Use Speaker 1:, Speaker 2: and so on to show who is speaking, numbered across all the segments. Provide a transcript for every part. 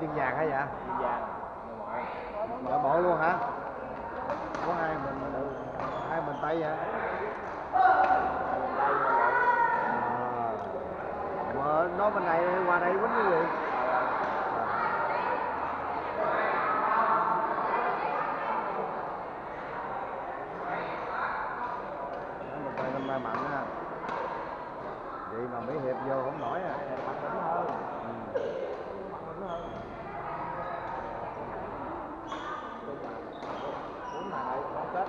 Speaker 1: tiền vàng hả dạ
Speaker 2: vàng.
Speaker 1: Nội bộ luôn hả? Có hai mình hai mình tay hả? À. mà nói bên này qua đây quýnh cái gì? Mạnh ha. Vậy mà mấy hiệp vô không nổi à
Speaker 2: mà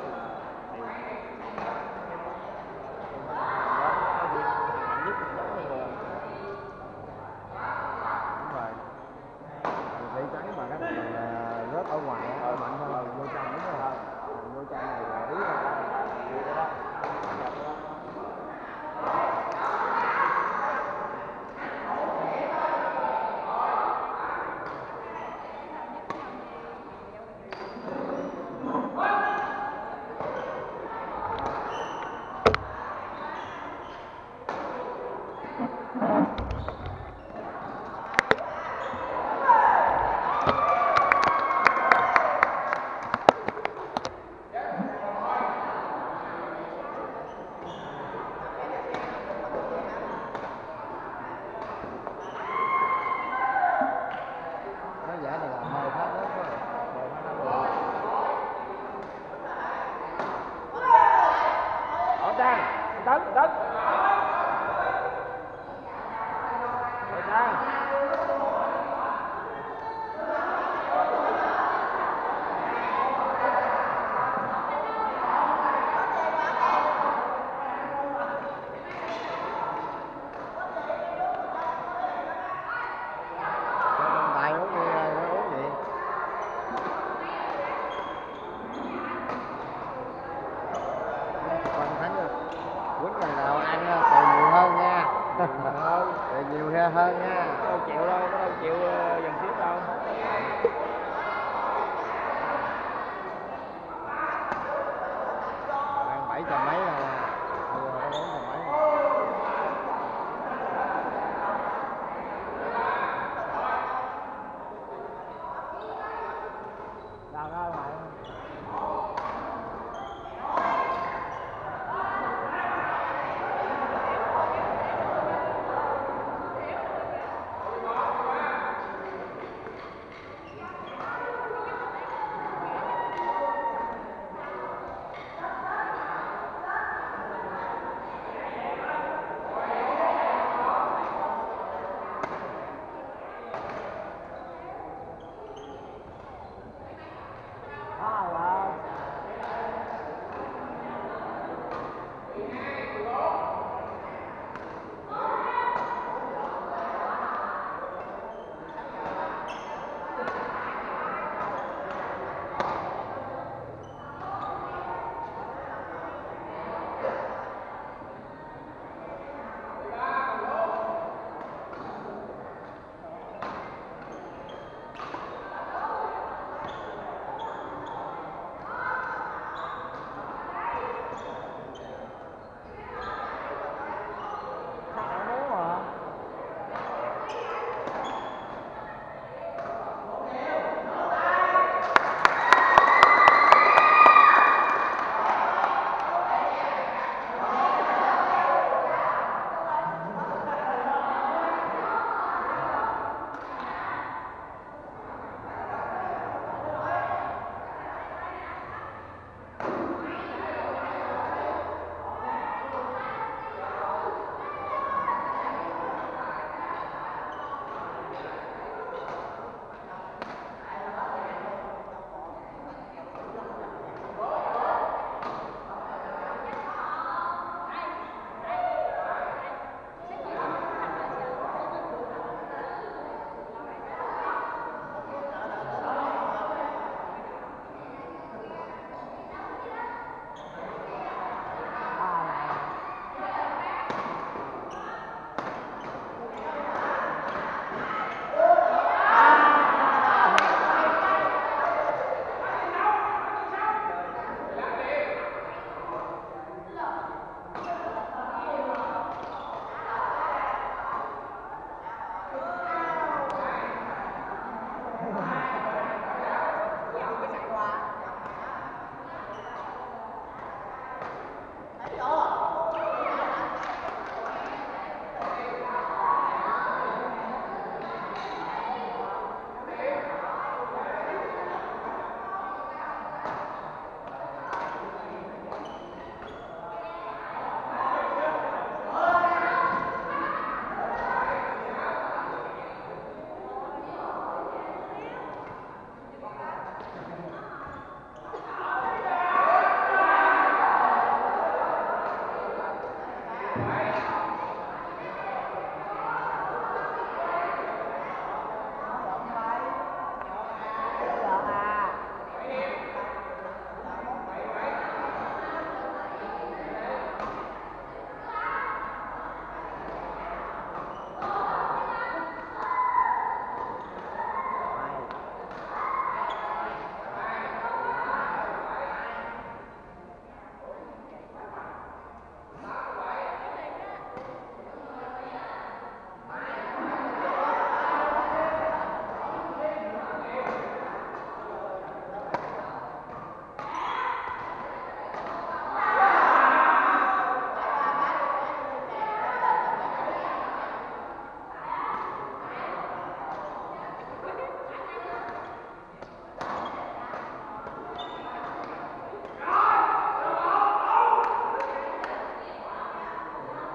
Speaker 1: だだ tiền nhiều ha- hơn nha
Speaker 2: Có đâu chịu đâu, có đâu chịu dần xíu đâu.
Speaker 1: ăn bảy trăm mấy là Holla.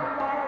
Speaker 1: Bye.